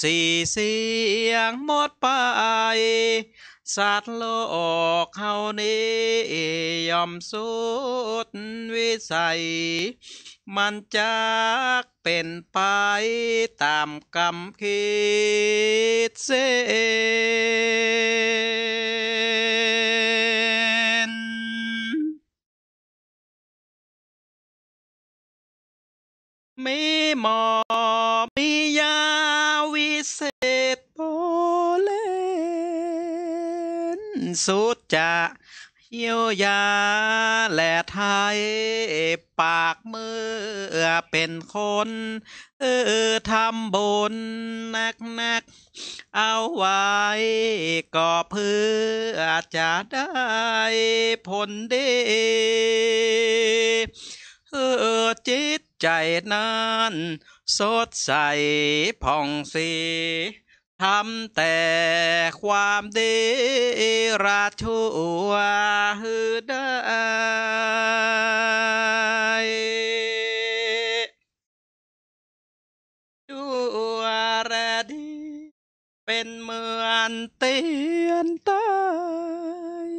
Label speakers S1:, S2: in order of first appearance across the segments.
S1: สี่เสียงหมดไป สัตว์โลกเฮานี้ยอมสุดวิสัย มันจากเป็นไปตามกรรมคิดเส้นมีหมอ สุดจะเยียวยาและไทยปากมือเป็นคน เออทำบุญนักนักเอาไว้ก็เพื่อจะได้ผลดีเออจิตใจนั้น สดใสผ่องสี ทำแต่ความดีราชัวฮือได้ดูแรดี เป็นเหมือนเตียนตาย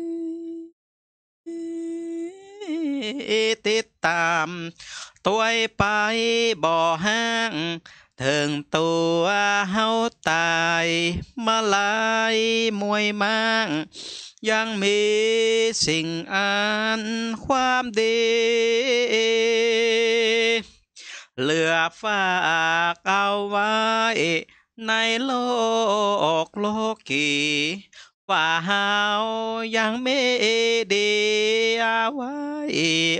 S1: ติดตาม ตัวไปบ่อห้าง ถึงตัวเฮาตายมาลายมวยมังยังมีสิ่งอันความดี เหลือฝากเอาไว้ ในโลกโลกีว่าเฮายังไม่ดีเอาไว้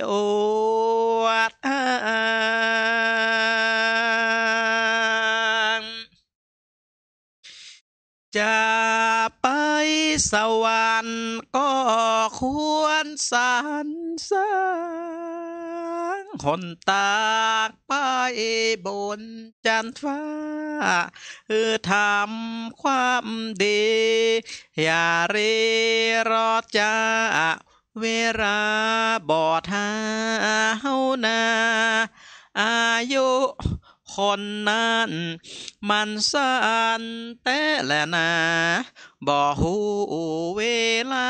S1: อวดอ้า จะไปสวรรค์ก็ควรสรรเสริญคนตากไปบนจันทร์ฟ้าเออทำความดี อย่าเรรอจ้าเวลาบอดหาเฮานา อายุ คนนั้นมันสันแต่และนาบ่หูเวลา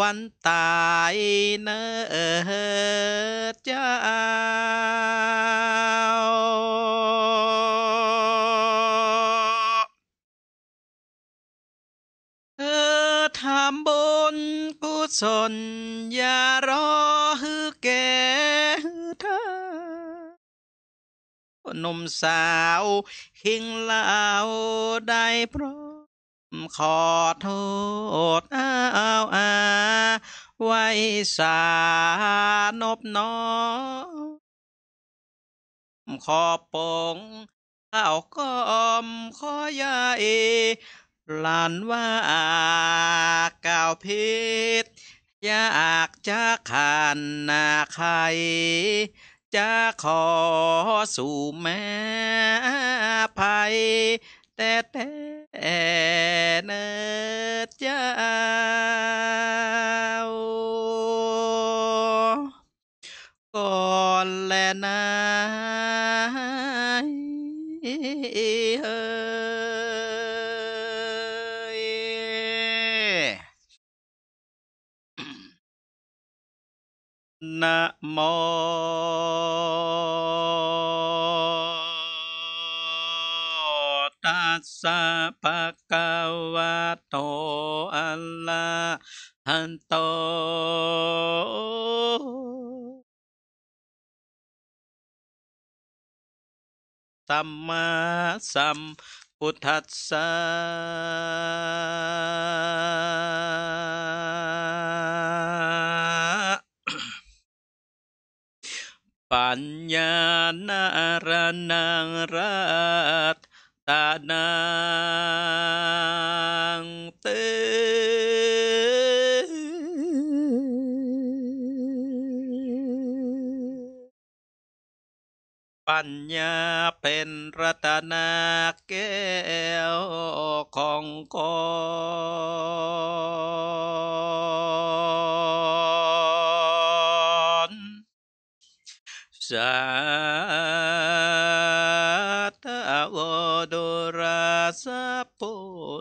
S1: วันตายเนอเจ้าเธอทำบุญกุศลอย่ารอฮือแก นุ่มสาวหิงเหล่าได้พร้อมขอโทษอ้าวอาไว้สานบน้อมขอปงข้าวก้อมขอยาเอหลานว่าก่าวผิดอยากจะขานนาใคร จะขอสู่แม่ภัย แต่แต่เนเจ้าก่อนแลนายเฮ นะโมตัสสะภะคะวะโตอะระหันโตสัมมาสัมพุทธัสสะ ปัญญาณารนังรัตตานังเตปัญญาเป็นรัตนาแก้วของกอน สาธโวโดรราสะปุ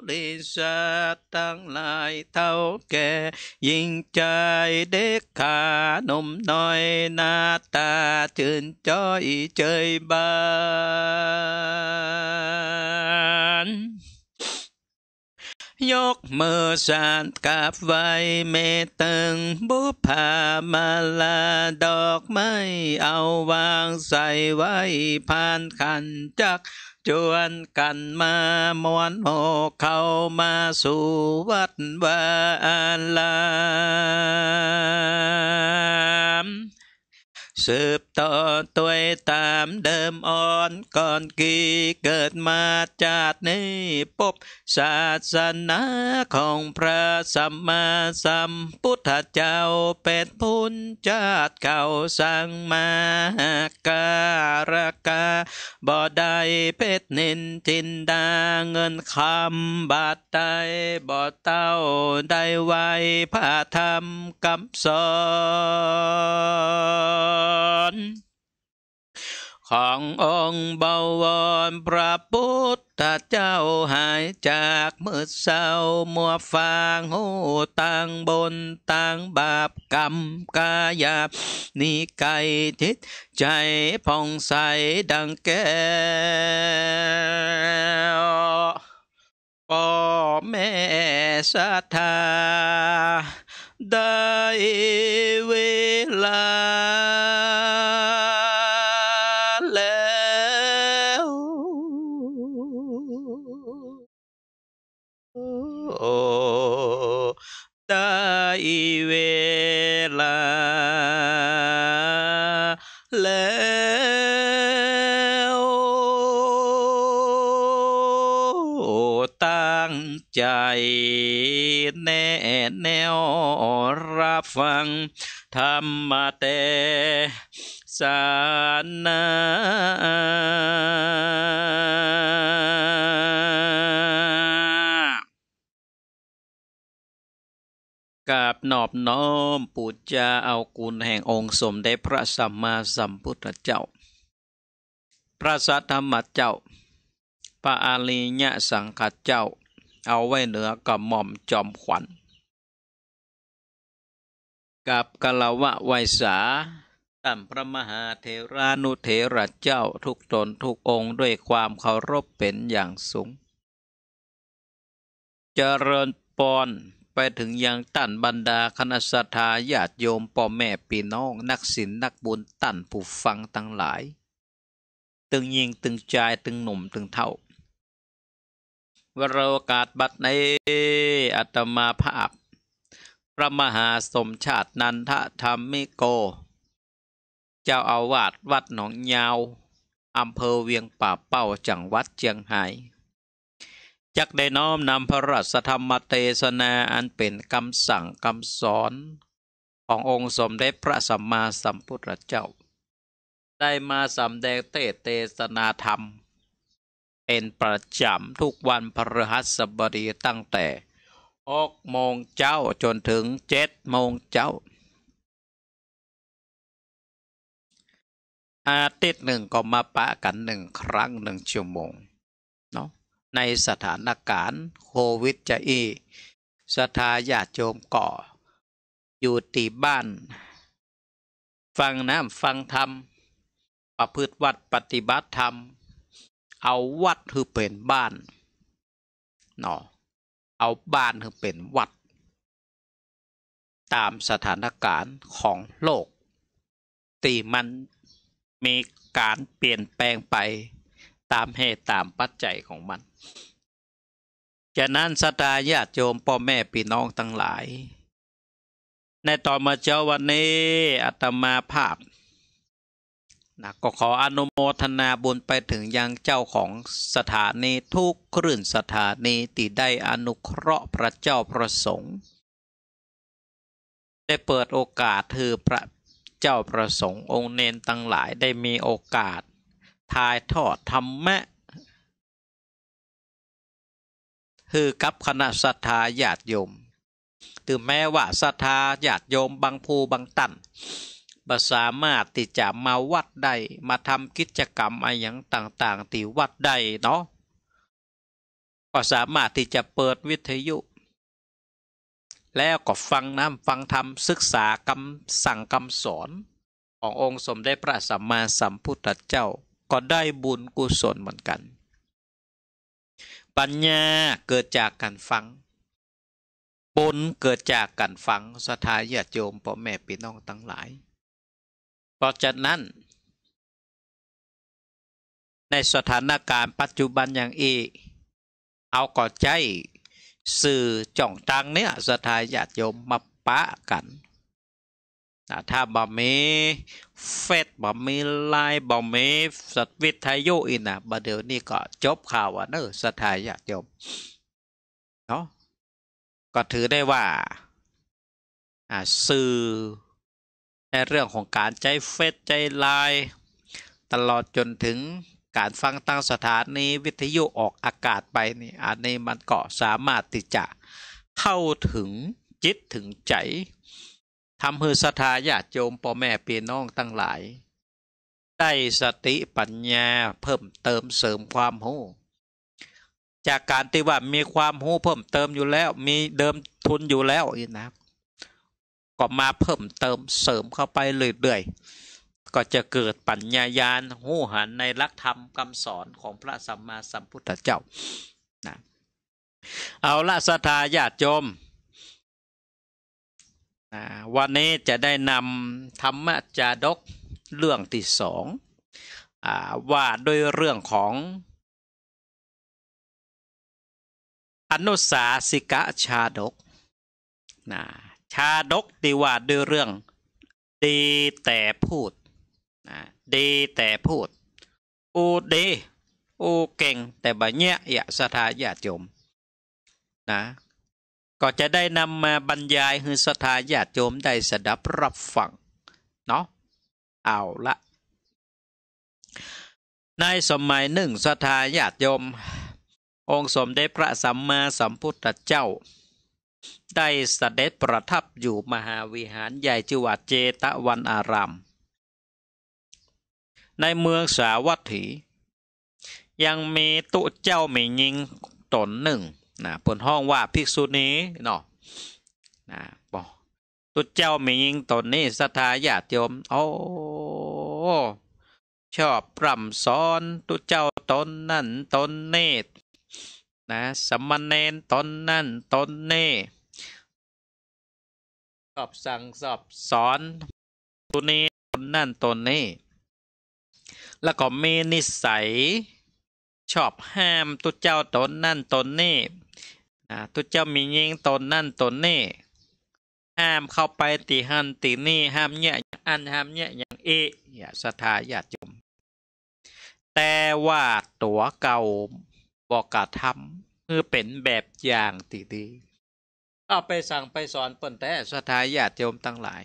S1: ริสตั้งหลายเท่าแก่ยิ่งใจเด็กขานมน้อยหน้าตาชื่นจ้อยเจยบาน ยกมือสานกับไว้เมตึงบุพามาลาดอกไม้เอาวางใส่ไว้ผ่านขันจักจวนกันมามวนโมเข้ามาสู่วัดวาลาม สืบต่อตัวตามเดิมอ่อนก่อนกี่เกิดมาจากนี้พบศาสนาของพระสัมมาสัมพุทธเจ้าเป็นพุนจาติเก่าสั่งมาการกาบ่ได้เพชรนินจินดาเงินคำบาทใดบ่เต้าได้ไว้พระธรรมคำสอนขององค์บวรพระพุทธเจ้าหายจากมือเศร้ามัวฟางหูตังบนตังบาปกรรมกายาบนี่ไก่ทิศใจผ่องใสดังแก้วพ่อแม่ศรัทธา ได้เวลาแล้วโอ้ได้เวลาแล้วตั้งใจ แน่แนวรับฟังธรรมเตสานากับนอบน้อมปูจาเอากุลแห่งองค์สมเด็จพระสัมมาสัมพุทธเจ้า พระสัทธรรมเจ้า พระอาลีญะสังฆเจ้า เอาไว้เหนือกับหม่อมจอมขวัญ กับกลวะไวยสาท่านพระมหาเทรานุเถระเจ้าทุกตนทุกองค์ด้วยความเคารพเป็นอย่างสูง เจริญปอนไปถึงยังตันบรรดาคณะสัตยาญาติโยมพ่อแม่พี่น้องนักศิลนักบุญตันผู้ฟังทั้งหลาย ตึงยิงตึงใจตึงหนุ่มตึงเท่า วรโอกาสบัดในอัตมาภาพ พระมหาสมชาตินันทธรรมิโก เจ้าอาวาสวัดหนองยาวอำเภอเวียงป่าเป้าจังหวัดเชียงรายจักได้น้อมนำพระราชธรรมเทศนาอันเป็นคำสั่งคำสอน ขององค์สมเด็จพระสัมมาสัมพุทธเจ้า ได้มาสำแดงเทศเทศนาธรรม เป็นประจำทุกวันพฤหัสบดีตั้งแต่หกโมงเจ้าจนถึงเจ็ดโมงเจ้า อาทิตย์หนึ่งก็มาปะกันหนึ่งครั้งหนึ่งชั่วโมงเนาะในสถานการณ์โควิดจะอีสถาญาติโยมก่อ อยู่ตีบ้าน ฟังน้ำฟังธรรม ประพฤติวัดปฏิบัติธรรม เอาวัดคือเป็นบ้านเนาะเอาบ้านคือเป็นวัด ตามสถานการณ์ของโลกตีมันมีการเปลี่ยนแปลงไปตามเหตุตามปัจจัยของมันฉะนั้นสตาญาติโยมพ่อแม่พี่น้องทั้งหลาย ในตอนมาเจ้าวันนี้อาตมาภาพ นะก็ขออนุโมทนาบุญไปถึงยังเจ้าของสถานีทุกครื่นสถานีที่ได้อนุเคราะห์พระเจ้าประสงค์ ได้เปิดโอกาสคือพระเจ้าประสงค์องค์เนนตั้งหลายได้มีโอกาสถ่ายทอดธรรมะคือกับคณะศรัทธาญาติโยม ถึงแม้ว่าศรัทธาญาติโยมบางภูบางตัน บ่สามารถที่จะมาวัดได้มาทำกิจกรรมอะไรอย่างต่างๆที่วัดได้เนาะก็สามารถที่จะเปิดวิทยุ แล้วก็ฟังน้ำฟังธรรมศึกษาคำสั่งคำสอน ขององค์สมเด็จพระสัมมาสัมพุทธเจ้าก็ได้บุญกุศลเหมือนกัน ปัญญาเกิดจากการฟังบุญเกิดจากการฟังสถาญาติโยมพ่อแม่พี่น้องทั้งหลาย เพราะฉะนั้น ในสถานการณ์ปัจจุบันอย่างอีเอาก่อใจ สื่อจ่องตังเนี่ยสถาญาติโยมมาปะกันถ้าบ่มีเฟซบ่มีไลน์บ่มีสัตวิทยุอีนะบ่เดี๋ยวนี้ก็จบข่าวว่าเนอสถาญาติโยมเนาะก็ถือได้ว่าสื่อ ในเรื่องของการใจเฟซใจไลน์ตลอดจนถึงการฟังตั้งสถานีวิทยุออกอากาศไปนี่อันนี้มันก็สามารถที่จะเข้าถึงจิตถึงใจทำให้ศรัทธาญาติโยมพ่อแม่พี่น้องตั้งหลาย ได้สติปัญญาเพิ่มเติมเสริมความรู้จากการที่ว่ามีความรู้เพิ่มเติมอยู่แล้ว มีเดิมทุนอยู่แล้วอีนะ ก็มาเพิ่มเติมเสริมเข้าไปเรื่อยๆ ก็จะเกิดปัญญายาณหูหันในลักธรรมคำสอนของพระสัมมาสัมพุทธเจ้านะเอาละสัทธาญาติโยมวันนี้จะได้นำธรรมจาดกเรื่องที่สองว่าด้วยเรื่องของอนุสาสิกะชาดกนะ ชาดกที่ว่าด้วยเรื่อง ดีแต่พูดนะดีแต่พูดอูดีอูเก่งแต่บะเนี้ยอยาสถาญาติโยมนะก็จะได้นำมาบรรยายให้สถาญาติโยมได้สดับรับฟังเนาะเอาละในสมัยหนึ่งสถาญาติโยม องค์สมเด็จพระสัมมาสัมพุทธเจ้า ได้เสด็จประทับอยู่มหาวิหารใหญ่จิวัดเจตวันอาราม ในเมืองสาวัตถี ยังมีตุเจ้าไม่ยิงตนหนึ่งนะผลห้องว่าภิกษุนี้เนาะนะบอกตุเจ้ามียิงตนนี้สถาญาติโยมโอ้ชอบปร่ำสอนตุเจ้าตนนั่นตนนี่นะสมณเณรตนนั่นตนนี่ อบสั่งสอบสอนตุนี้ตนนั่นตนนี่แล้วก็มีนิสัย ชอบห้ามตุเจ้าตนนั่นตนนี่ตุเจ้ามียิงตนนั่นตนนี่ห้ามเข้าไปตีหันตีนี่ห้ามเนี่ยอันห้ามเนี่ยอย่างเออย่าสถาญาติโยมแต่ว่าตัวเก่าบอกกระทำคือเป็นแบบอย่างตีดี เอาไปสั่งไปสอนเปิ่นแต่สถาญาติโยมตั้งหลาย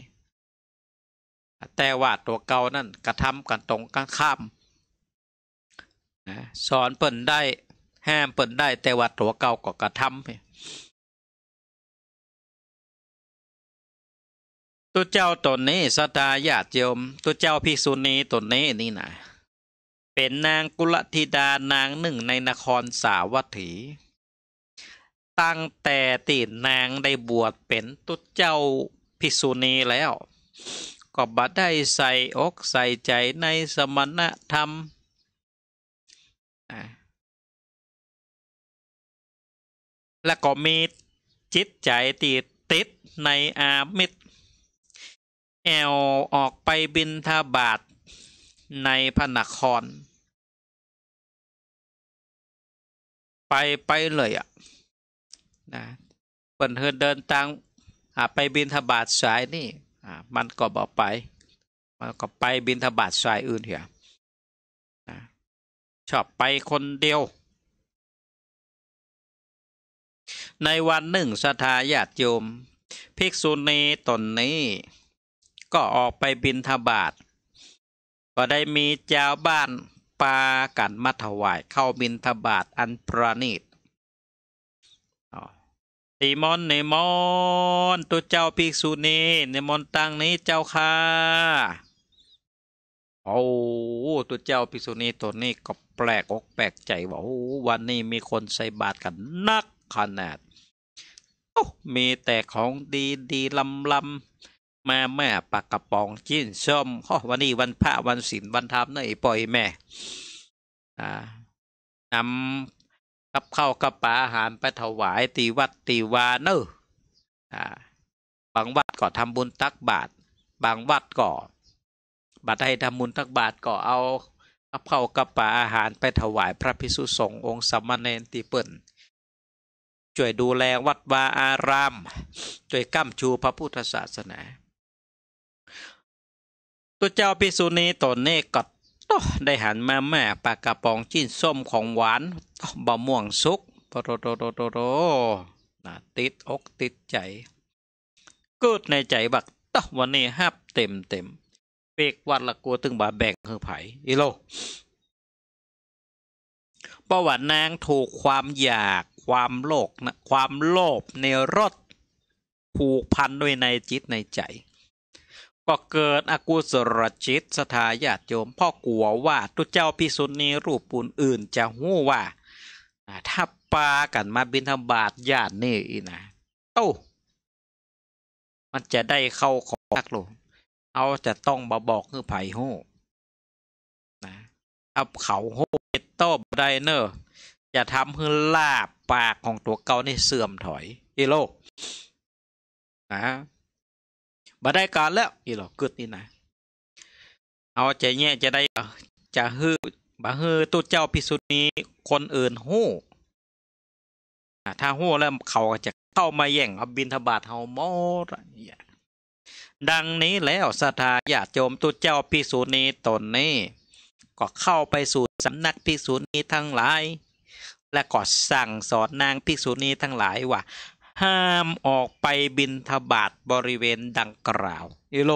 S1: แต่ว่าตัวเก่านั่นกระทำกันตรงกันข้ามนะสอนเปิ่นได้ห้ามเปิ่นได้ แต่ว่าตัวเก่าก็กระทำตัวเจ้าตนนี้สตาญาติโยมตัวเจ้าภิกษุณีตนนี้นี่นะเป็นนางกุลธิดานางหนึ่งในนครสาวัตถี ตั้งแต่ตีนางได้บวชเป็นตุเจ้าภิกษุณีแล้ว ก็บัดได้ใส่อกใส่ใจในสมณธรรม และก็มีจิตใจติดติดในอามิตรแอวออกไปบินทาบาทในพระนคร ไปไปเลยอะ นะเปิ่นเฮินเดินทางไปบินทบาทสายนี่มันก็บอกไป มันก็ไปบินทบาทสายอื่นเหี่ยชอบไปคนเดียว ในวันหนึ่งสถาญาติโยม ภิกษุณีตนนี้ ก็ออกไปบินทบาทก็ได้มีเจ้าบ้านปากันมาถวายเข้าบินทบาทอันประณีต ตีมอนในมอนตัวเจ้าภิกษุณีในมอนตังนี้เจ้าค่ะโอ้ตัวเจ้าภิกษุณีตัวนี้ก็แปลกอกแปลกใจว่าโอ้วันนี้มีคนใส่บาตรกันนักขนาดโอ้มีแต่ของดีดีลำลำแมาแม่ปากกระป๋องจิ้นส้มโอ้วันนี้วันพระวันศีลวันธรรมเนยปล่อยแม่อ่านำ กับข้าวกับปลาอาหารไปถวายตีวัดตีวาเนอะอ่าบางวัดก็ทำบุญตักบาตรบางวัดก็บัดให้ทำบุญตักบาตรก็เอากับข้าวกับปลาอาหารไปถวายพระภิกษุสงฆ์องค์สัมมาเนติเปิ่นช่วยดูแลวัดวาอารามช่วยก้ำชูพระพุทธศาสนาตัวเจ้าภิกษุณีตนนี้ก็ต้อง ได้หันมาแม่ปากกระป๋องจิ้นส้มของหวานบะม่วงสุกโตโตโตโตโตโตนะติดอกติดใจกิดในใจบักตวันนี้ฮับเต็มเต็มเปกวัดละกัวตึงบาแบ่งคือไผ่อีโลประวัตินางถูกความอยากความโลภนะความโลภในรถผูกพันด้วยในจิตในใจ ก็เกิดอกุศลจิตสถาญาติโยมพ่อกลัวว่าตุเจ้าพิสุนีรูปปูนอื่นจะหู้ว่า ถ้าปากันมาบินธบาตญาตินี่อีนะโอ้มันจะได้เข้าของนักหลวงเอาจะต้องมาบอกคือไผ่หู้นะเอาเขาหู้โต้ไดเนอะจะทำให้ลาบปากของตัวเก่านี่เสื่อมถอยอีโลกนะ บ่ได้การแล้วอีโลอกกึดนี่นะเอาใจแง่จะได้จะฮือบ่ฮือตัวเจ้าพิสุนีคนอื่นหู้ถ้าหู้แล้วเขาจะเข้ามาแย่งเอาบินทบาทเฮาหมดอะเนี่ยดังนี้แล้วสถาญาติโยมตัวเจ้าพิสุนีตนนี้ ก็เข้าไปสู่สำนักภิกษุณีทั้งหลาย และก็สั่งสอนนางภิกษุณีทั้งหลายว่า ห้ามออกไปบินทบาทบริเวณดังกล่าวอีโล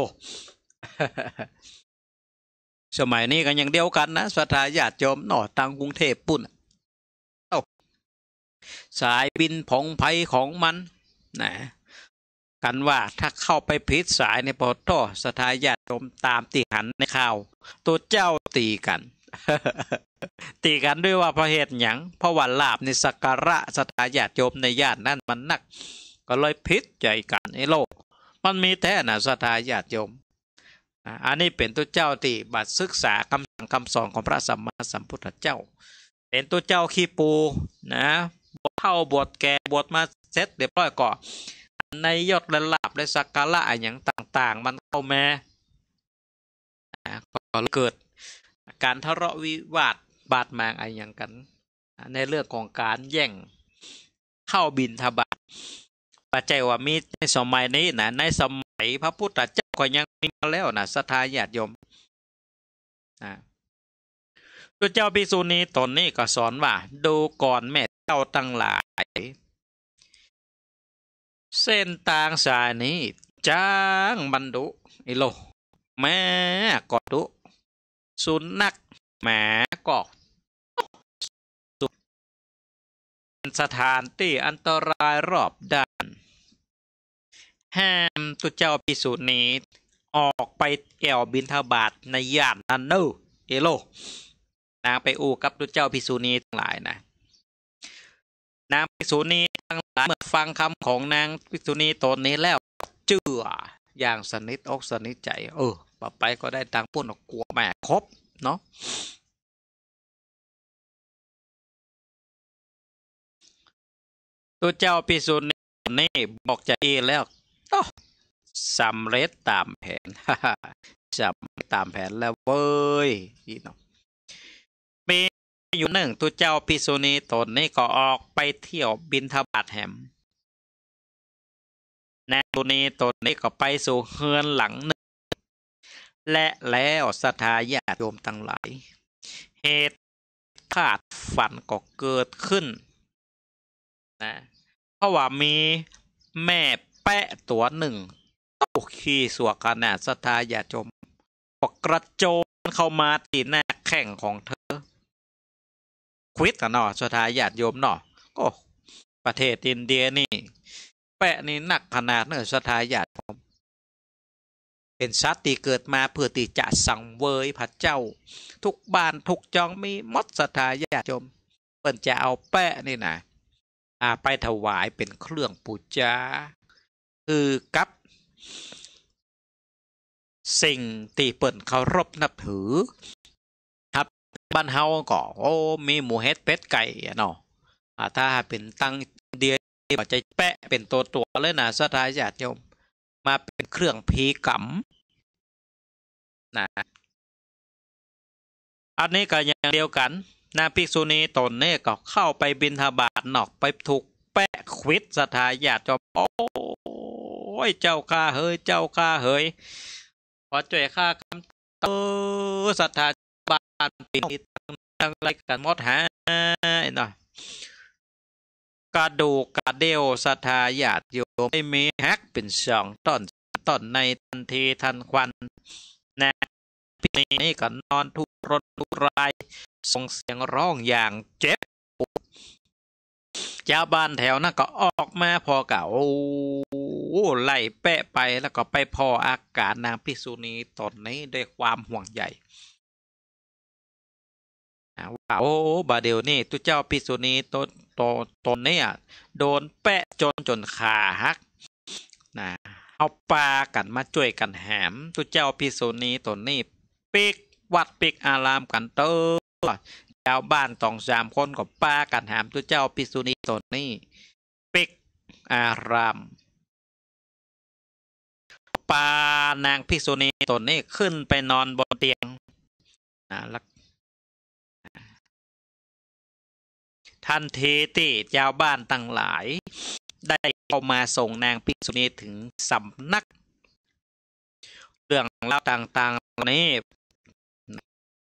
S1: สมัยนี้ก็ยังเดียวกันนะสถาญาติโยมหนอตังกรุงเทพปุ่นสายบินผงไผของมันนะกันว่าถ้าเข้าไปผิดสายในปอตอสถาญาติโยมตามตีหันในข่าว ตัวเจ้าตีกัน ตีกันด้วยว่าเพราะเหตุหยังเพราะว่าลาบในสักการะสถาญาติโยมในญาตินั่นมันนัก ก็เลยพิษใจกันในโลก มันมีแท้นะสถาญาติโยมอันนี้เป็นตัวเจ้าตีบัตรศึกษาคำสั่งคำสอนของพระสัมมาสัมพุทธเจ้า เป็นตัวเจ้าขี้ปูนะบวชเข้าบวชแก่บวชมาเสร็จเรียบร้อยก่อนในยศและลาบและสักการะอย่างต่าง ๆ มันเข้ามาอ่าก็เกิด การทะเลาะวิวาทบาดหมางอะไรอย่างกัน ในเรื่องของการแย่งเข้าบินทบาทปัจจัยว่ามีในสมัยนี้นะในสมัยพระพุทธเจ้าก็ยังมีมาแล้วนะสทธาญาติโยมนะตัวเจ้าภิกษุณีตนนี้ก็สอนว่า ดูก่อนแม่เจ้าตั้งหลาย เส้นต่างสายนี้จ้างบรรดุอิโล แม่กอดุ สุนัขหมาก็เป็นสถานที่อันตรายรอบด้านห้ามตุเจ้าพิสูจน์นี้ ออกไปแอวบินทบาทในย่านนันเนเอโลนางไปอูกับตุเจ้าพิสูจนีทั้งหลายนะนางพิสูจนีทั้งหลายเมื่อฟังคำของนางพิสูจนีตนนี้แล้วเจืออย่างสนิทอกสนิทใจ เออ ต่อไปก็ได้ตังปุ่นออกกลัวแม่ครบเนาะตัวเจ้าพิสุนีนี่บอกจะเอแล้วสำเร็จตามแผนสำเร็จตามแผนแล้วเว้ยพี่น้องมีอยู่หนึ่งตัวเจ้าพิสุนีตนนี้ก็ออกไปเที่ยวบินทบาทแหมนตัวนี้ตนนี้ก็ไปสู่เฮือนหลังหนึ่ง และแล้วสถาญาติโยมทั้งหลาย เหตุขาดฝันก็เกิดขึ้นนะเพราะว่ามีแม่แปะตัวหนึ่งตกขี่สวกขนาดสถาญาติโยมก็กระโจนเข้ามาตีหน้าแข่งของเธอ ควิดกันเนาะสถาญาติโยมเนาะก็ประเทศอินเดียนี่ แปะนี่หนักขนาดเนอสถาญาติโยม เป็นสัตว์ที่เกิดมาเพื่อที่จะสังเวยพระเจ้า ทุกบ้านทุกจองมีมดสถาญาติโยมเปิ้นจะเอาแปะนี่นะอาไปถวายเป็นเครื่องปูจาคือกับ สิ่งที่เปิ้นเคารพนับถือ ครับบ้านเฮาก็โอ้มีหมูเฮ็ดเป็ดไก่เนาะถ้าเป็นตั้งเดียวก็จะแปะเป็นตัวตัวๆเลยนะสถาญาติโยม มาเป็นเครื่องพีกรรมนะอันนี้ก็อย่างเดียวกันนาภิกษุณีตนเนี่ยก็เข้าไปบินทบาทนอกไปถูกแปะควิดสถาญาติโยมโอ้ยเจ้าข้าเฮ้ยเจ้าข้าเฮ้ยขอช่วยข้ากำเออสถาบาลปีนี้ตั้งไรกันมดหาเนาะ กระดูกกระเดียวสถาญาติโยมไม่มีแฮกเป็นสองต้นต้นในทันทีทันควันนะปีนี้ก็นอนทุรนทุราย ส่งเสียงร้องอย่างเจ็บปวดเจ้าบ้านแถวนั้นก็ออกมาพอเก่าโอ้ไล่แปะไปแล้วก็ไปพออากาศนางพิษุณีตนนี้ด้วยความห่วงใยอ่ว่าโอ้บาเดียวนี่ตุเจ้าพิษุณีตน ตนตนเนี่ยโดนแปะจนจนขาหักนะเอาปลากันมาช่วยกันแหมตุเจ้าพิษุณีตนนี้ปิกวัดปิกอารามกันเตอชาวบ้านสองสามคนก็ป้ากันหามตัวเจ้าพิษุณีตนนี้ปิกอารามปานางพิษุณีตนนี้ขึ้นไปนอนบนเตียงอ่าแล้ว ทันทีที่ชาวบ้านตั้งหลาย ได้เข้ามาส่งนางพิษุณีถึงสำนัก เรื่องเล่าวต่างๆนี้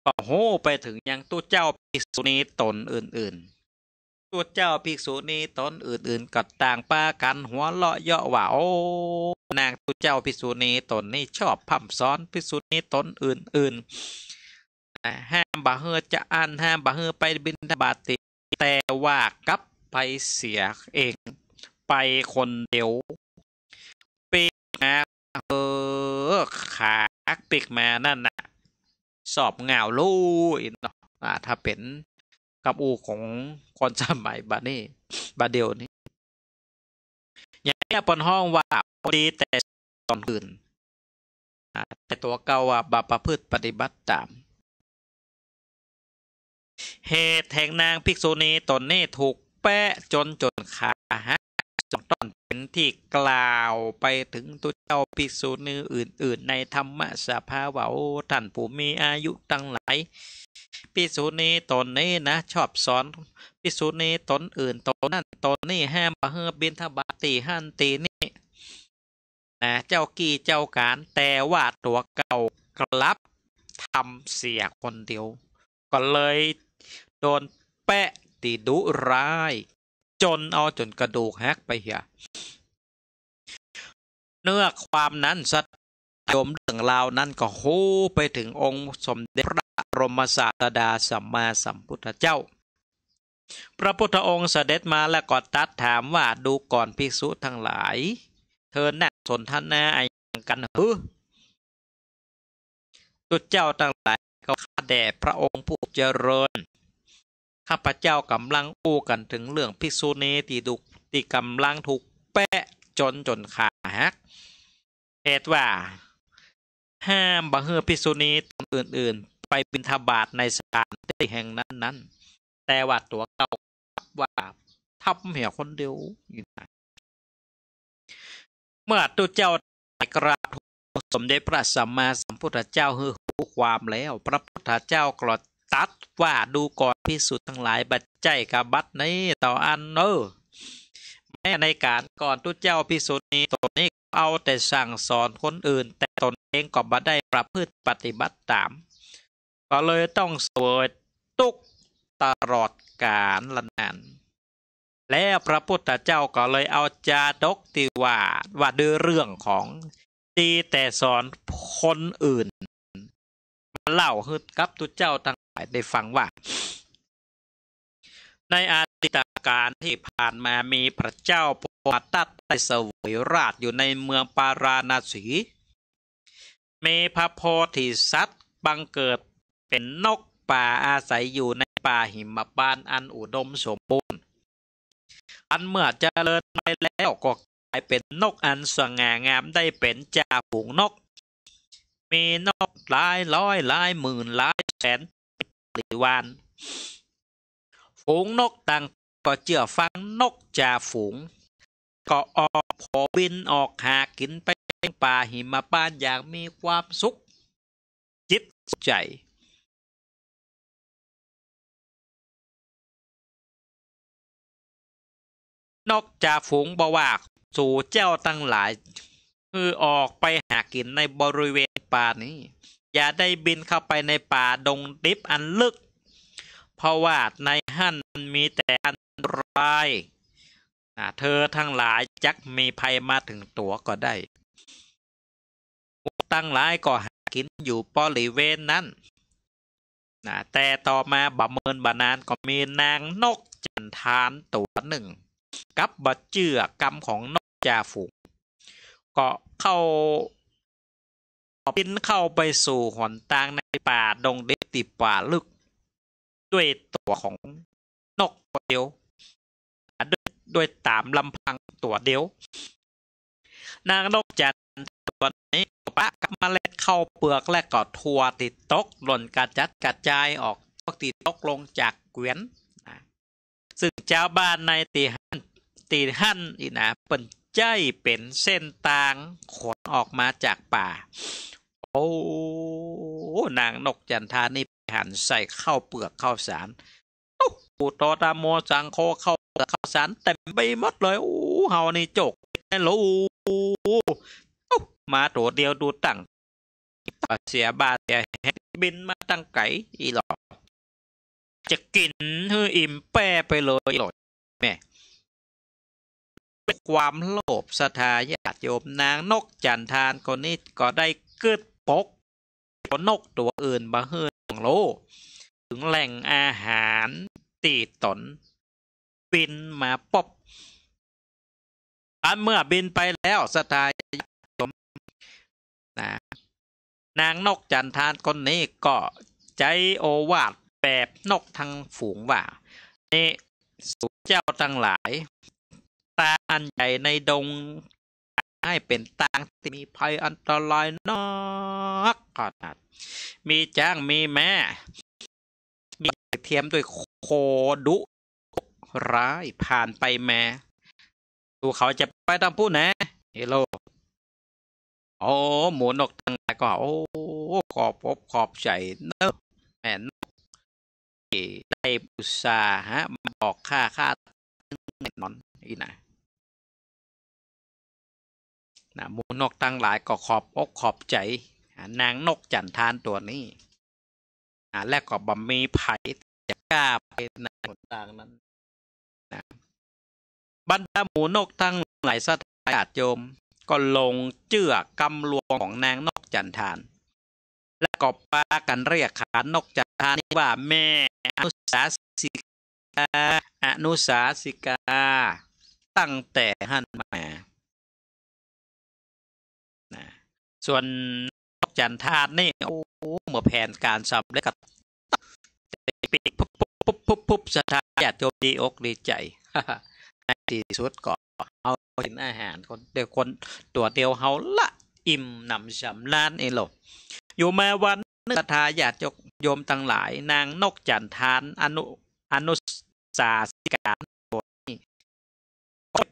S1: ก็โหไปถึงยังตู้เจ้าภิกษุณีตนอื่น ๆตู้เจ้าภิกษุณีตนอื่นๆก็ต่างปากันหัวเลาะเยาะว่าโอ้นางตู้เจ้าภิกษุณีตนนี่ชอบพร่ำสอนภิกษุณีตนอื่นๆห้ามบ่เฮอจะอ่านห้ามบ่เฮอไปบิณฑบาตติ แต่ว่ากลับไปเสียเอง ไปคนเดียวปีกมาเออขาปีกมานั่นน่ะสอบเงาลู่อีกเนาะอ่าถ้าเป็นกับอูของคนสมัยบัดนี้บัดเดียวนี้อย่างนี้ปนห้องว่าดีแต่ตอนอื่นแต่ตัวเก่าว่าบาประพฤติปฏิบัติตาม เหตุแห่งนางภิกษุณีตนนี้ถูกแปะจนจนขาหักจนต้นเป็นที่กล่าวไปถึงตัวเจ้าภิกษุณีอื่น ๆ ในธรรมสภาวะท่านผู้มีอายุตั้งหลายภิกษุณีตนนี้นะ ชอบสอนภิกษุณีตนอื่นตนนั่นตนนี่ห้ามบะเฮบินทบาตีหันตีนี่นะเจ้ากี้เจ้าการแต่ว่าตัวเก่ากลับทำเสียคนเดียว ก็เลย โดนแปะตีดุร้าย จนเอาจนกระดูกหักไปเหียเนื้อความนั้นสัตยมเรื่องราวนั้นก็โหไปถึงองค์สมเด็จพระบรมศาสดาสัมมาสัมพุทธเจ้า พระพุทธองค์เสด็จมาแล้วก็ตัดถามว่าดูก่อนภิกษุทั้งหลาย เธอแน่สนทนาอะไรกันหรือตุเจ้าทั้งหลายก็ข้าแด่พระองค์ผู้เจริญ ข้าพเจ้ากำลังอู้กันถึงเรื่องภิกษุณีที่ดุที่กำลังถูกแปะจนจนขาหักเหตุว่า ห้ามบังเฮอภิกษุณีตนอื่น ๆ ไปบิณฑบาตในสถานที่แห่งนั้นๆ แต่ว่าตัวเก่าว่าทับเหี่ยคนเดียวอยู่ไหนเมื่อตุเจ้ากราบทสมเด็จพระสัมมาสัมพุทธเจ้าฮือหูความแล้ว พระพุทธเจ้ากรด ตัดว่าดูก่อนพิสุทธ์ทั้งหลายบัจใจกับบัตรนี้ต่ออันเนอแม้ในการก่อนตุเจ้าพิสุทธ์นี้ตนนี้เอาแต่สั่งสอนคนอื่น แต่ตนเองก็บ่ได้ประพฤติปฏิบัติตาม ก็เลยต้องเสวยทุกตลอดกาลละนานแล้วพระพุทธเจ้าก็เลยเอาจาดกติว่าว่าด้วยเรื่องของดีแต่สอนคนอื่น มาเล่าให้กับตุเจ้าทั้งายได้ฟังว่า ในอาติตการที่ผ่านมามีพระเจ้าปวตัดได้เสวยราชอยู่ในเมืองปาราณสีเมพระโพธิสัตว์บังเกิดเป็นนกป่าอาศัยอยู่ในป่าหิมพานต์อันอุดมสมบูรณ์ อันเมื่อเจริญไปแล้วก็กลายเป็นนกอันสง่างามได้เป็นจ่าฝูงนก มีนกหลายร้อยหลายหมื่นหลายแสน ริวาร ฝูงนกต่างก็เจือฟังนกจ่าฝูง ก็ออกโผบินออกหากินไปป่าหิมพานอย่างมีความสุข จิตใจนกจากฝูงบวากสู่เจ้าตั้งหลาย คือออกไปหากินในบริเวณป่านี้ อย่าได้บินเข้าไปในป่าดงดิบอันลึก เพราะว่าในหั่นมันมีแต่อันตรายเธอทั้งหลายจักมีภัยมาถึงตัวก็ได้ตั้งหลายก็หากินอยู่บริเวณนั้นนะแต่ต่อมาบะเมินบานานก็มีนางนกจันทานตัวหนึ่ง กับบะเจือกรรมของนกจ่าฝูงก็เข้า บินเข้าไปสู่หนทางในป่าดงเด็ดติป่าลึก ด้วยตัวของนกตัวเดียวด้วยด้วยตามลำพังตัวเดียว นางนกจันตัวนี้ปะกับเมล็ดเข้าเปลือกและก็ทัวติดตกหล่นกระจัดกระจายออกตกติดตกลงจากเกวียนนะซึ่งเจ้าบ้านในตีหันตีหันอีนะเป็นใจเป็นเส้นตางขนออกมาจากป่า โอ้นางนกจันทานี่หันใส่ข้าวเปลือกข้าวสารโอ้โหตอตาโมจังโคข้าวเปลือกข้าวสารเต็มไปหมดเลยโอ้เฮานี่จกแน่โลมาตัวเดียวดูตั้งเสียบาเสียแฮบินมาตั้งไก่อีหลอจะกินเฮืออิ่มแป้ไปเลยหลอแม่ความโลภศรัทธาญาติโยมนางนกจันทานคนนี้ก็ได้เกิด ปกนกตัวอื่นมาเฮือของโลถึงแหล่งอาหารตีตน บินมาปบอันเมื่อบินไปแล้วสทายสมนะนางนกจันทานคนนี้ก็ใจโอวาทแบบนกทั้งฝูงว่านี่สู่เจ้าทั้งหลาย ตาอันใหญ่ในดง ให้เป็นตางที่มีภัยอันตรายนักขนาดมีจ้างมีแม่ มีเทียมด้วยโคดุร้ายผ่านไปแม่ดูเขาจะไปทำผู้นะเฮโลโอ้หมูนกตั้งแต่ก็ โอ้ขอบพบขอบใจเนอะแม่นกได้อุตสาห์ฮะบอกค่าค่าแน่นอนอีนะ นะมูนกตั้งหลายก็ขอบอกขอบใจนางนกจันทานตัวนี้และก็บ่มีไผจะกล้าไปในหนทางนั้นนะบรรดาหมูนกทั้งหลายสถาญาติโยม ก็ลงเจือกำลวงของนางนกจันทาน และก็ปากันเรียกขานกจันทานนี้ว่าแม่อนุสาสิกาอนุสาสิกา ตั้งแต่หันมา ส่วนนกจันทานนี่โอ้เมื่อแผนการสำเร็จกับปีกปุ๊บปุ๊บปุ๊บปุ๊บปุ๊บสถานญาติโยมดีอกดีใจในที่สุดก็เอากินอาหารคนเดียวคนตัวเดียวเฮาละอิ่มหนำสำล้านเอโลอยู่มาวันนึกศรัทาญาติโยมทั้งหลาย นางนกจันทานอนุอนุสาสิการตัวนี้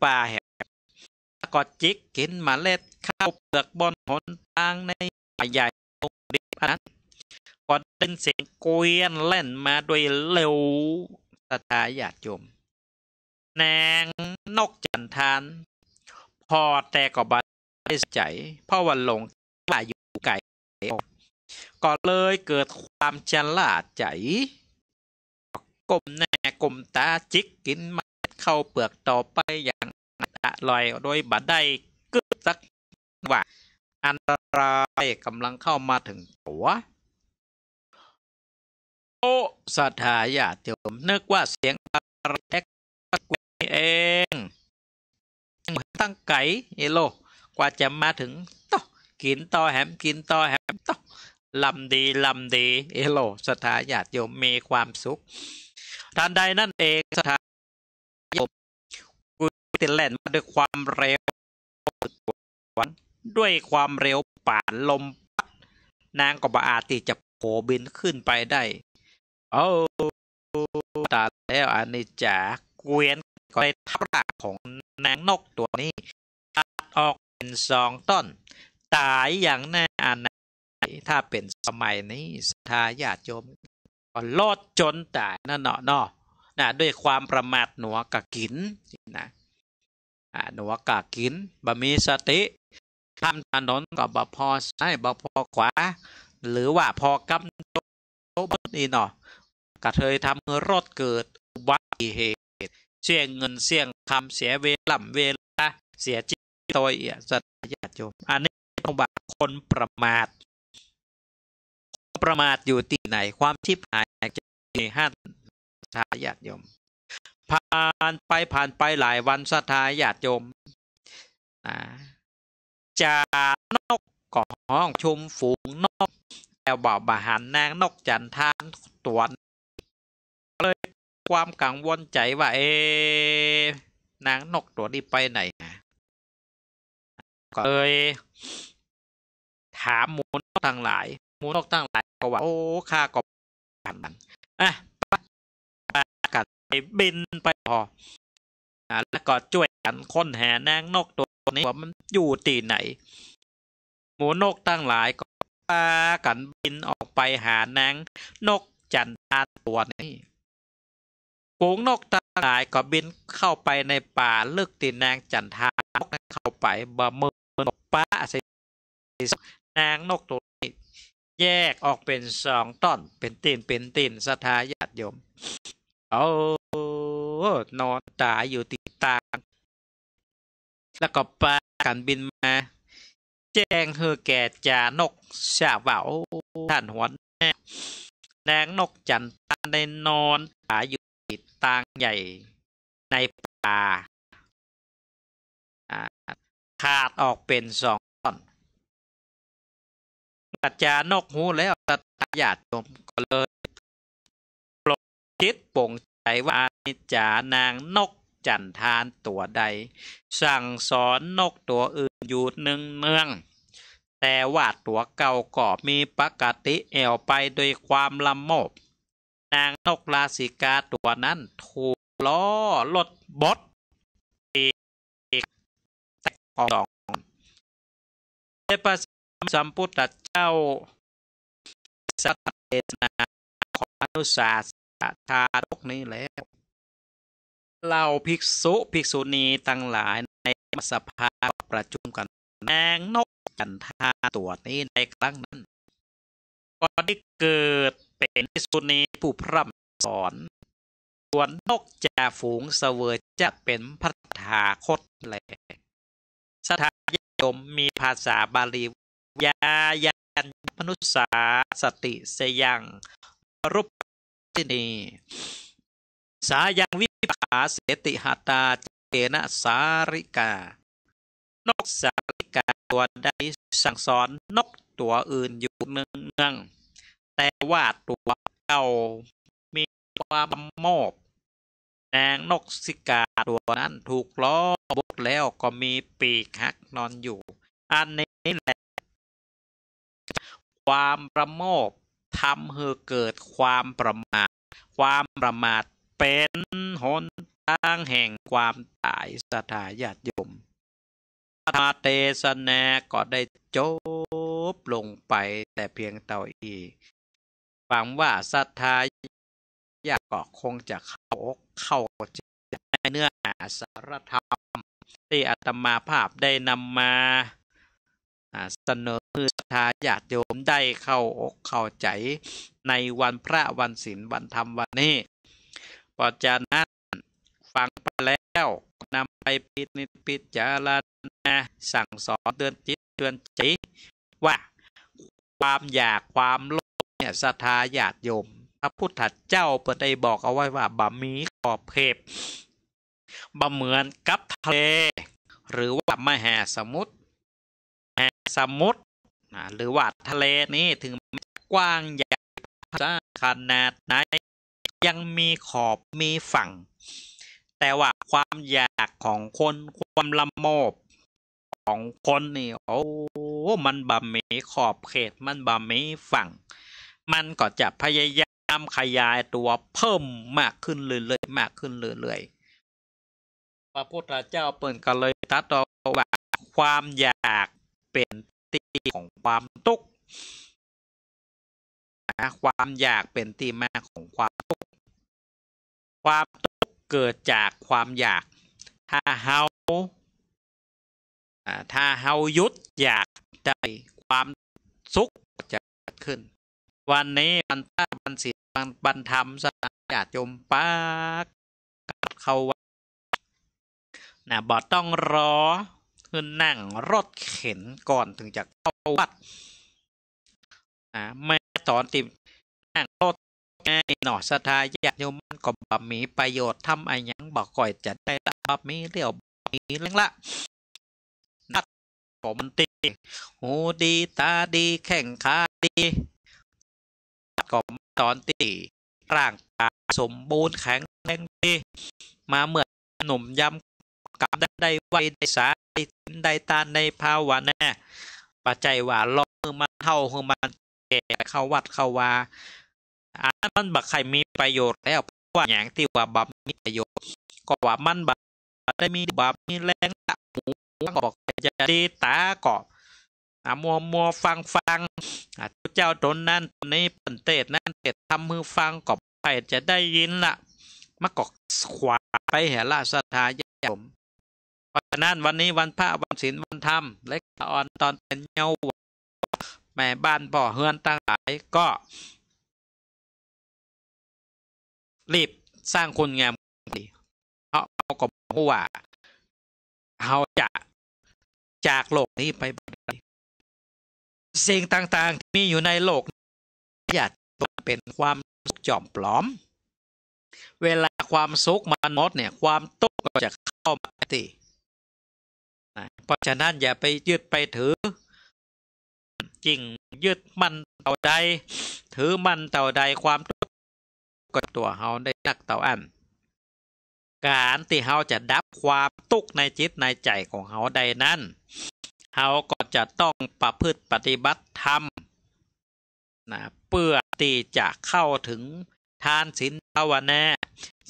S1: ป่าแห บก็จิกกินเมล็ดข้าวเปลือกบนหนทางในป่าใหญ่ตรงดิบนั้นก็เป็นเสียงเกวียนเล่นมาด้วยเร็วศรัทธาญาติโยมนางนกจันทาน พอแต่ก็บาดใจเพราะว่าหลงว่าอยู่ไกลก็เลยเกิดความฉลาดใจกลมแน่กลมตาจิกกินมาเข้าเปลือกต่อไปอย่า งอยโดยบัดได้กึดสักว่า อันตรายกำลังเข้ามาถึงตัวโอ้สถาญาติโยมนึกว่าเสียงอะไรแอกเองตั้งไก่เอโล กว่าจะมาถึงต่อกินต่อแหมกินต่อแหมลำดีลำดีเอโลสถาญาติโยมมีความสุขทันใดนั่นเองสถาโย ติแล่นมาด้วยความเร็วด้วยความเร็วป่านลมพัดนางก็บอาจที่จะโผบินขึ้นไปได้โอ้ตาแล้วอันนี้จาเกวียนก็ได้ทับรากของนางนกตัวนี้ตัดออกเป็นสองต้น ตายอย่างแน่อันถ้าเป็นสมัยนี้สทาญาติโยมก็ลอดจนตายนั่นเนาะเนาะนะด้วยความประมาทหนัวกะกินนะ หนัวกะกินบะมีสติทำถนนก็บ่พอใช้บ่พอขวา หรือว่าพอกำโตบนี่เนาะกระเทยทำรถเกิดอุบัติเหตุเสี่ยงเงินเสี่ยงคำเสียเวลาเวลาเสียจิตตัวเอียสัตยาโยมอันนี้ต้องบอกคนประมาทประมาทอยู่ที่ไหนความชิบหายจะมีห้าสาญาติโยมานไปผ่านไปหลายวันสัทาญาติโยมจากนกก็ห้องชุมฝูงนกแล้วบอกบาหันนางนกจันทานตัวเลยความกังวลใจว่าเอนางนกตัวนี้ไปไหนก็เลยถามหมูนกทั้งหลายหมูนกทั้งหลายก็ว่าโอ้ข้าก็ปันมันอะ บินไปพอแล้วก็ช่วยกันค้นหานางนกตัวนี้ว่ามันอยู่ตีไหน หมูนกตั้งหลายก็พากันบินออกไปหานางนกจันทาตัวนี้ฝูงนกตั้งหลายก็บินเข้าไปในป่าลึกตีนางจันทานเข้าไปบะมือนกป้าสินางนกตัวนี้แยกออกเป็นสองต้นเป็นตีนเป็นตีนสทาญาติโยม เอานอนตายอยู่ติดตาแล้วก็ปากันบินมา แจ้งเฮอแก่จานกชาว่าท่านหัวแน่นางนกจันทานได้นอนตายอยู่ติดตางใหญ่ในป่าขาดออกเป็นสองตอนปัจจานกหูแล้วตญาติโยมก็เลย คิดป่งใจว่านิจานางนกจันทานตัวใด สั่งสอนนกตัวอื่นอยู่หนึ่งเนือง แต่ว่าตัวเก่าก็มีปกติแอวไปโดยความลำโมบ นางนกลาสิกาตัวนั้นถูกล้อลดบดสองเทพสัมพุทธเจ้าสัตเทศนาของอนุสาส ทารกนี้แล้วเล่าภิกษุภิกษุณีตั้งหลายในสภาประชุมกันนางนกกันทาตัวนี้ในครั้งนั้นก็ได้เกิดเป็นภิกษุณีผู้พร่ำสอนส่วนนกจ่าฝูงเสวยจะเป็นพัฒาคตแหลสถานยมมีภาษาบาลียายันมนุษสาสติเสยังรูป นี่สายังวิปาเสติหตาเจนะสาริกา นกสาริกาตัวใดสั่งสอนนกตัวอื่นอยู่เนืองงแต่ว่าตัวเก่ามีความโมบนางนกสิกาตัวนั้นถูกล้อบดแล้วก็มีปีกหักนอนอยู่ อันนี้แหละ ความประโมท ทำให้เกิดความประมาท ความประมาทเป็นหนทางแห่งความตายสถาญาติยมธาเตสนาก็ได้จบลงไปแต่เพียงเต่าอีฟังว่าศรัทธาอยากก็คงจะเข้าเข้าใจเนื้อหาสารธรรม ที่อาตมาภาพได้นำมา เสนอคือศรัทธาญาติโยมได้เข้าอกเข้าใจในวันพระวันศีลวันธรรมวันนี้พอจากนั้นฟังไปแล้วนำไปปิดนิปิดจารณาสั่งสอนเตือนจิตเตือนใจว่าความอยากความโลภเนี่ยศรัทธาญาติโยม พระพุทธเจ้าเปิดได้บอกเอาไว้ว่าบะมีขอบเขตบะเหมือนกับทะเล หรือว่ามหาสมุทรมหา สมุทรหรือว่าทะเลนี้ถึงกว้างใหญ่ขนาดไหนยังมีขอบมีฝั่ง แต่ว่าความอยากของคนความละโมบของคนนี่โอ้มันบ่มีขอบเขตมันบ่มีฝั่ง มันก็จะพยายามขยายตัวเพิ่มมากขึ้นเรื่อยๆมากขึ้นเรื่อยๆพระพุทธเจ้าเปิ่นก็เลยตรัสว่าความอยาก เป็นที่ของความทุกข์นะความอยากเป็นที่มาของความทุกข์ความทุกข์เกิดจากความอยาก ถ้าเฮาถ้าเฮายุดอยากได้ความสุขจะเกิดขึ้น วันนี้มันพระบันศิลบันธรรมสนาญาติโยมปากเข้าวัดนะบอต้องรอ คือนั่งรถเข็นก่อนถึงจะเข้าวัดนะแม่สอนตินั่งรถง่ายหนอสทายาโยมมันก็บ่มีประโยชน์ทำไอ้ยังบอกก่อยจะได้ละบ่มีเรี่ยวมีเรื่องละนัดผมตีหูดีตาดีแข่งขาดีก็ตอนตีร่างกายสมบูรณ์แข็งแรงดีมาเมื่อหนุ่มยำกับได้ไวได้สา ได้ได้ตาในภาวะแน่ปัจจัยว่าลองมาเท่าคือมันแก่เข้าวัดเข้าวาอันนั้นมันบักใครมีประโยชน์แล้วว่าอย่างที่ว่าบับมีประโยชน์ ก็ว่ามันบัได้มีบับมีแรงละหูก็บอกจะดีตาก็อ่ามัวมัวฟังฟังอาเจ้าตนนั้นตนนี้เป็นเตศนั่นเตศทำมือฟังก็ไปจะได้ยินละมาก็ขวาไปเหละสทายาผม เพราะฉะนั้นวันนี้วันพระวันศีลวันธรรมเล็กออนตอนเป็นเยาว์แม่บ้านพ่อเฮือนตั้งหลายก็ รีบสร้างคุณงามดีเพราะเขาก็บอกว่าเขาจะจากโลกนี้ไป สิ่งต่างๆ ที่มีอยู่ในโลกอยากเป็นความสุขจอมปลอม เวลาความสุขมันหมดเนี่ย ความทุกข์ก็จะเข้ามาตี เพราะฉะนั้นอย่าไปยึดไปถือจริงยึดมันเต่าใด ถือมันเต่าใดความทุกข์ก็ตัวเฮาได้นักเต่าอัน การที่เฮาจะดับความทุกข์ในจิตในใจของเฮาใดนั้นเฮาก็จะต้องประพฤติปฏิบัติธรรมนะเพื่อที่จะเข้าถึงทานศีลภาวนา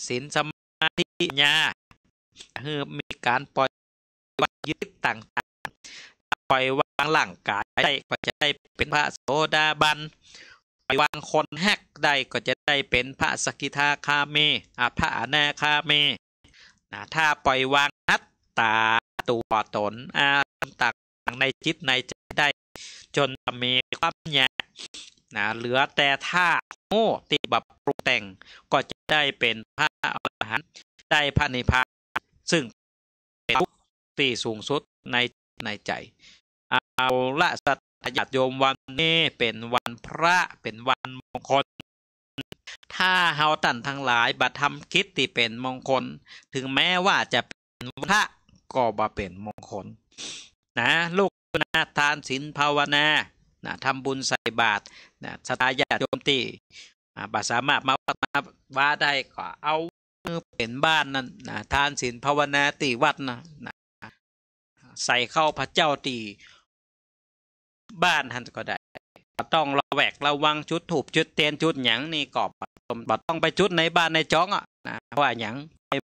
S1: ศีลสมาธิญาคือมีการปล่อย วัยึดต่างๆปล่อยวางหลังกายได้ก็จะได้เป็นพระโสดาบันปล่อยวางคนแฮกได้ก็จะได้เป็นพระสกิทาคาเมอาพระอนาคาเมนะถ้าปล่อยวางนัตตาตัวตนอารมณ์ต่างในจิตในใจได้ จนมีความยากนะเหลือแต่ท่าโง่ติบับปรุงแต่งก็จะได้เป็นพระอรหันต์ได้พระนิพพานซึ่งเป็น ที่สูงสุดในในใจ เอาละสัตยาติโยมวันนี้เป็นวันพระเป็นวันมงคล ถ้าเฮาตันทั้งหลายบัตรทำคิดที่เป็นมงคล ถึงแม้ว่าจะเป็นพระก็บ่เป็นมงคล นะลูกนะทานศีลภาวนานะทำบุญใส่บาตรนะสตาญาติโยมตีบาสามารถมามาว่าได้ก็เอาเป็นบ้านนั่นนะทานศีลภาวนาตีวัดนะนะ ใส่เข้าพระเจ้าตีบ้านท่านก็ได้ต้องระแวกระวังจุดถูกจุดเตียนจุดหยังนี่กอบบัดต้องไปจุดในบ้านในจ้องอะนะว่าหยัง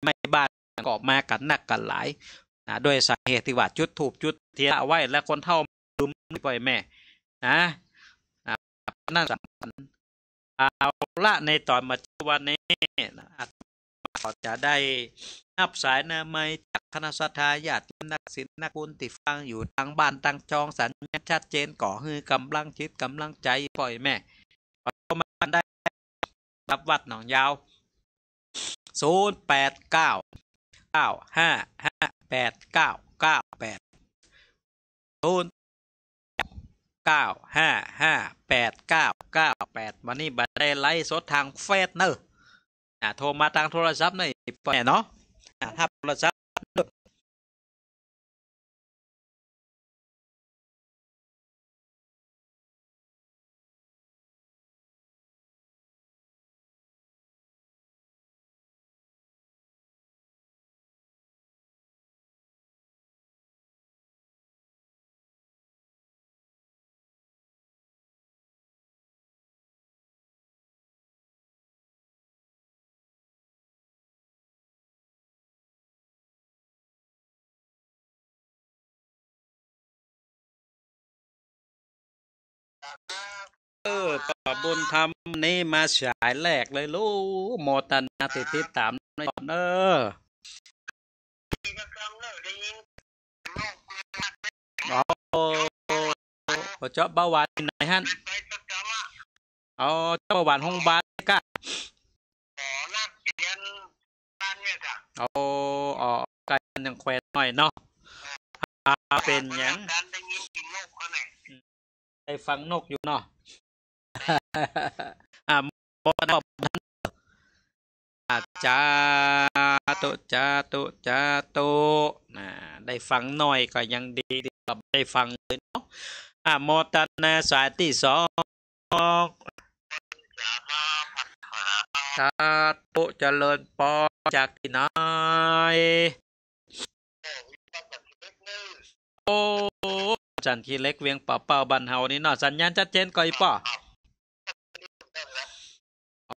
S1: ไม่บ้านกอบมากันหนักกันหลายนะด้วยสาเหตุที่ว่าจุดถูกจุดเทียนไว้และคนเท่าลืมปล่อยแม่นะนั่นสำคัญเอาละในตอนมาวันนี้นะ จะได้นับสายนาไมจากคณะสัตยาญาตินักศิลป์นักบุญติฟังอยู่ทางบ้านทางจองสัญญาชัดเจนก่อฮือกำลังคิดกำลังใจปล่อยแม่ก็มาได้รับวัดหนองยาวศูนย์แปดเก้าเก้าห้าห้าแปดเก้าเก้าแปดศูนย์เก้าห้าห้าแปดเก้าเก้าแปดวันนี้บัตรได้ไลฟ์สดทางเฟซเนอะ โทรมาทางโทรศัพท์หน่อยเนาะถ้าโทรศัพท์ เออป่าบุญธรรมนี่มาฉายแรกเลยลูกโมตันนาติดติดตามในก่อนเออเอาเจาะเบาหวานที่ไหนฮะเอาเจาะเบาหวานห้องบ้านกะเอาอ๋อไกันยังแควนหน่อยเนาะอ่าเป็นหยังได้ฟังนกอยู่เนาะ อ่าบอตอบจาตุจาตุจาตุอ่าได้ฟังหน่อยก็ยังดีดีกว่าได้ฟังเลยเนาะอ่าโมตนาสายที่สองสาตุเจริญปอจากที่ไหนโอ้จันทีเล็กเวียงป่าเป่าบันเฮานี่เนาะสัญญาณชัดเจนก่อยป่อ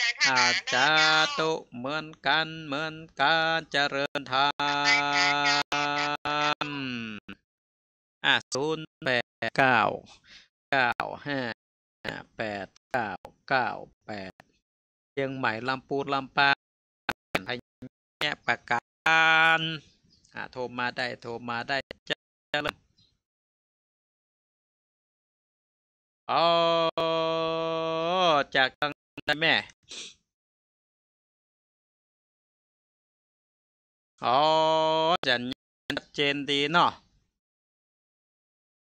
S1: อาจาลายแม่มาลายสัญญาณชัดเจะตุเหมือนกันเหมือนกันเจริญธรรมอ่าศูนย์แปดเก้าเก้าห้าแปดเก้าเก้าแปดเชียงใหม่ลำปูนลำปางพะแยะประการอ่าโทรมาได้โทรมาได้เจริญอ๋อจากทาง ได้แม่อ๋อจันชัดเจนดีเนาะ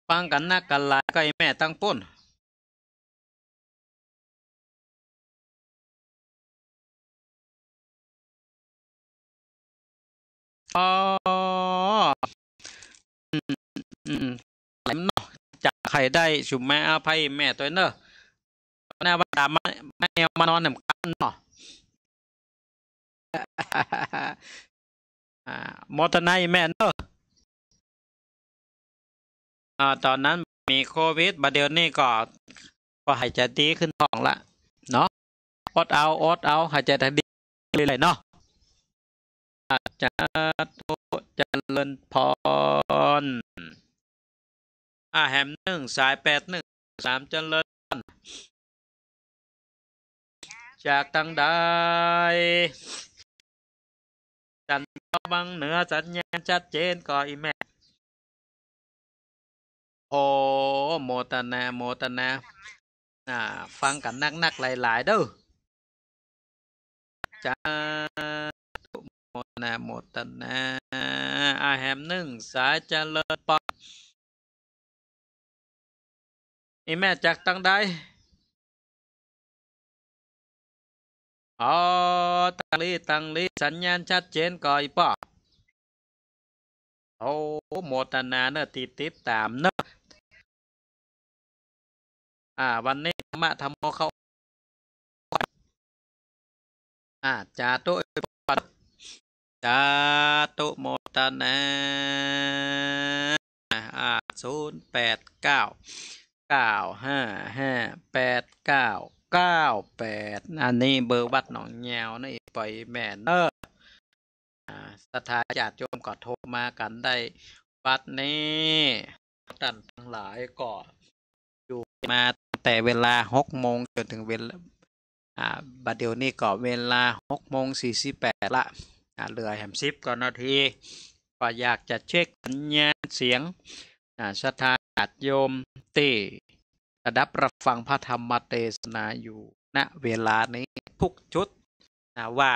S1: ฟังกันนักกันลายก็ไอแม่ตั้งปุ้นอ๋ออืมอืมแหลมเนาะจากใครได้ชุมแม่อภัยแม่ตัวเนอะแน่ว่าดามา ไม่เอามานอนหนึ่งกันเนาะอ่าโมตนายแม่เนอะอ่าตอนนั้นมีโควิดบัดเดี๋ยวนี้ก็ ก็หายใจดีขึ้นท้องละเนาะอดเอาอดเอาหายใจได้ดีเลยเนาะอาจารย์เจริญพรอ่าแฮมหนึ่งสายแปดหนึ่งสามเจริญพร จากทางใดจันทร์บังเหนือสัญญาณชัดเจนก่ออีแม่โอ้โมตนาโมตนาอ่าฟังกันนักๆหลายๆเด้อจ้าโมตนาโมตนาอาแฮมหนึ่งสายเจริญปอนอีแม่จากตั้งใด อ๋อตังลีตังลีสัญญาณชัดเจนก่อยป่อโอ้โมตนาเนอะติดติดตามเนอะอ่า วันนี้ธรรมะธรรมโมเขาอ่าจาตุปัดจาตุโมตนาอ่าศูนย์แปดเก้าเก้าห้าห้าแปดเก้า เก้าแปดอันนี้เบอร์วัดหนองแงวนี่ปล่อยแม่เนอะอ่าสถาญาติโยมก็โทรมากันได้วัดนี้ท่านทั้งหลายก็อยู่มาแต่เวลาหกโมงจนถึงเวลาอ่าบัดเดี๋ยวนี้ก็เวลาหกโมงสี่สิบแปดละอ่าเหลือแหมสิบกว่านนาทีก็อยากจะเช็คสัญญาณเสียงอ่าสถาญาติโยมที่ ระดับรับฟังพระธรรมเทศนาอยู่ณเวลานี้ทุกจุดนะว่า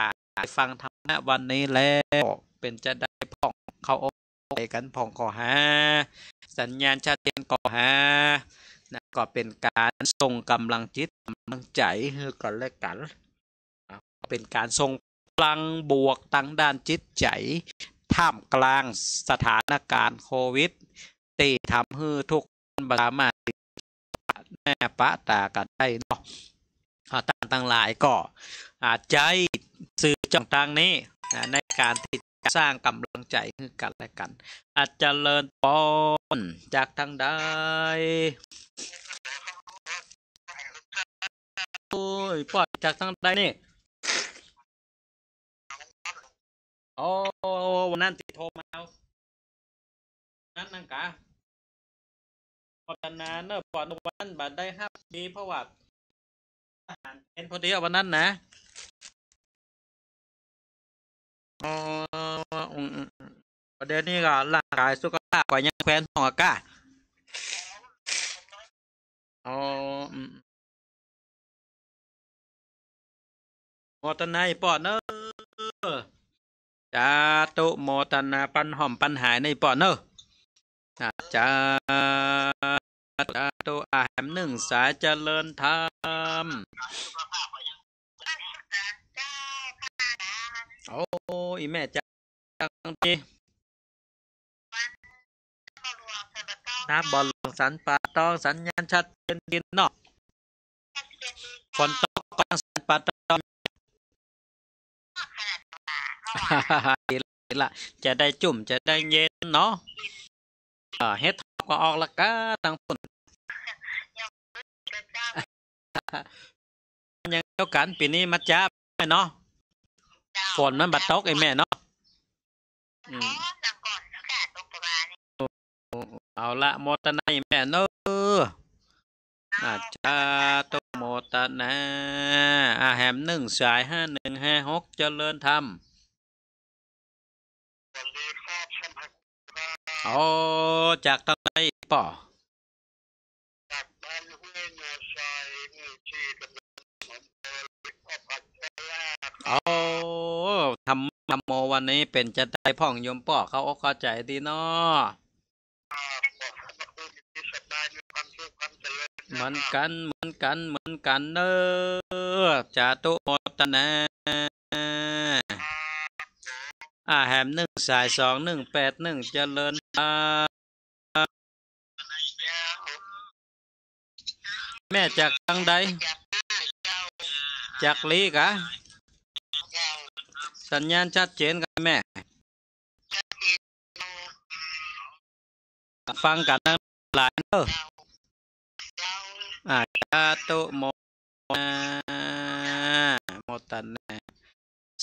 S1: ฟังธรรมะวันนี้แล้วเป็นจะได้พ่องเขาอกไปกันพ่องก่อหา สัญญาณชัดเจนก่อหานะก็เป็นการส่งกำลังจิตกำลังใจให้กันและกันอะเป็นการส่งพลังบวกตั้งด้านจิตใจท่ามกลางสถานการณ์โควิดที่ทำให้ทุกคนสามารถใน ปะตากันได้เนาะอาต่างต่างหลายก็อาจใจสื่อจ่องต่างนี้นะในการที่จะสร้างกำลังใจให้กันและกัน อาจจะเลิญปอนจากทางใดโอ้ยปอนจากทางใดนี่โอ้วันนั้นติดโทรมาเอานั่นนั่นกะ พอตนาเนอะปอนวันบัดได้ห้าดีเพราะว่าอาหารเป็นพอดีอะวันนั้นนะอ๋ออืมอืมอืมประเดี๋ยวนี้ก็ร่างกายสุขภาพก็ยังแควนห้องอากาศอ๋ออืมโมตนาอีปอดเนอะจาตุโมตนาปันหอมปันหายในปอดเนอะอ่า จาจาตุอาหมหนึ่งสายเจริญธรรมโอ้อีแม่จังทีน้ำบอลลงสันปลาตองสัญญาณชัดเป็นดินเนาะฝนตกก็ยังสันปาตองดีละจะได้จุ่มจะได้เย็นเนาะเฮ็ดก็ออกละกะตั้งฝน ยังเท่ากันปีนี้มาจ้าเนาะฝนมันบัดตกไอ้แม่เนาะอืมเอาละโมตนาแม่เนออาจาตุโมตนาอาแหมหนึ่งสายห้าหนึ่งห้าหกเจริญธรรมโอ้จากทางไหนป่อโอ้ ทำทำโมวันนี้เป็นจะได้พ่องยมป่อเขาอกเข้าใจดีเนาะเหมือนกันเหมือนกันเหมือนกันเนอจาตุโมตนาอาแหมหนึ่งสายสองหนึ่งแปดหนึ่งเจริญธรรมแม่จากทางใดจากลีกะ สัญญาณชัดเจนกันแม่ ฟังกันนะหลายเนออาจาตุโมนาโมตันนา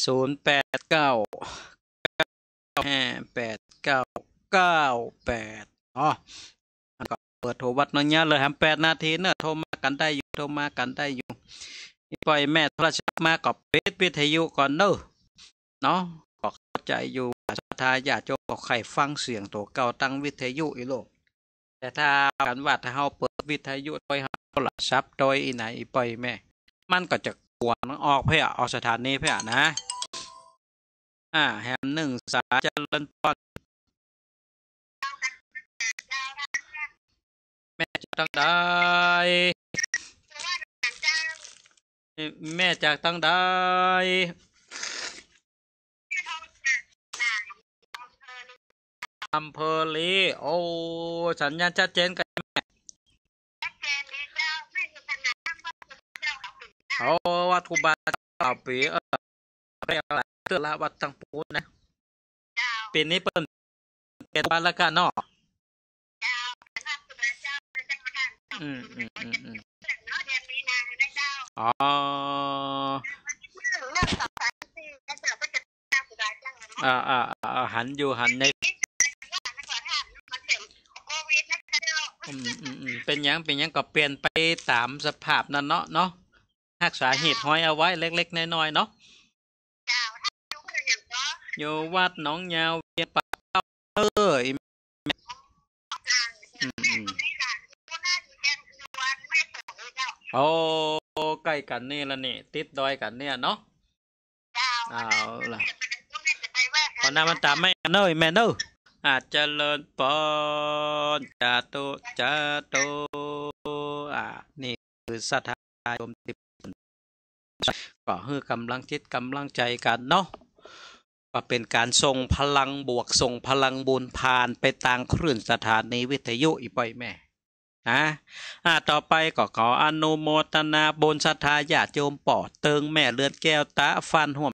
S1: ศูนย์แปดเก้าห้าแปดเก้าเก้าแปดอ๋อมันก็เปิดโทรวัดน้อยยะเลยครับแปดนาทีเนอะโทรมากันได้อยู่โทรมากันได้อยู่นี่ปล่อยแม่โทรศัพท์มากับปิดวิทยุก่อนเนอะ เนาะก็เข้าใจอยู่ศรัทธาญาติโยมก็ใครฟังเสียงตัวเก่าตั้งวิทยุอีโลก แต่ถ้ากันว่าถ้าเฮาเปิดวิทยุโดยเฮาโทรศัพท์โดยอีไหนอีปล่อยแม่ มันก็จะกวนออกเพื่อออกสถานีเพื่อนะอ่าแฮมหนึ่งสายเจริญพรแม่จากตั้งใดแม่จากตั้งใด อำเภอลีโอ้สัญญาณชัดเจนกันโอ้วัดครูบาเก่าปีเออเรียกอะไรเตือนละวัดตังปูนนะปีนี้เปิดเป็นบ้านละกันเนาะอืมอืมอืมอืมอ๋ออ่าอ่าอ่าหันอยู่หันใน อืมอืมอืมเป็นหยังเป็นหยังก็เปลี่ยนไปตามสภาพนั่นเนาะเนาะรักษาเหตุห้อยเอาไว้เล็ก ๆน้อยๆเนาะอยู่วัดหนองยาวเวียนปากเก้าเอออีแม่อืมอืมโอ้ใกล้กันนี่ละนี่ติดดอยกันเนี่ยเนาะเอาล่ะพอหน้ามันตามไม่เนยแม่เนอ อาจจะเลินปอนจาตุจาตุอ่านี่คือสัทธาโยมติบก็คือกำลังจิตกำลังใจกันเนาะก็เป็นการส่งพลังบวกส่งพลังบุญผ่านไปทางคลื่นสถานีวิทยุอีปอยแม่นะอ่าต่อไปก็ขออนุโมทนาบุญศรัทธาญาติโยมปอดเติงแม่เลือนแก้วตาฟันห่วม